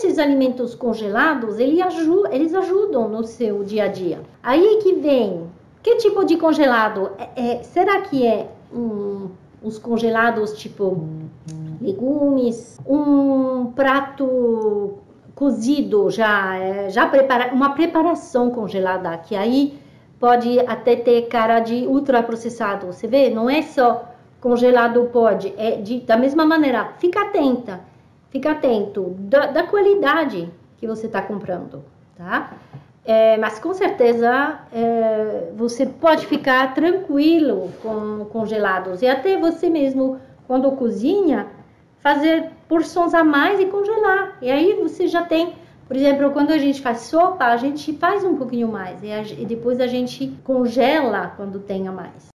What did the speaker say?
esses alimentos congelados, eles ajudam, eles ajudam no seu dia a dia. Aí que vem, que tipo de congelado? É, é, será que é um, os congelados tipo legumes, um prato cozido já, é, já prepara, uma preparação congelada, que aí pode até ter cara de ultraprocessado. Você vê, não é só congelado pode, é de, da mesma maneira, fica atenta, fica atento da, da qualidade que você está comprando, tá? É, mas com certeza é, você pode ficar tranquilo com congelados e até você mesmo quando cozinha fazer porções a mais e congelar. E aí você já tem, por exemplo, quando a gente faz sopa, a gente faz um pouquinho mais e, a, e depois a gente congela quando tenha mais.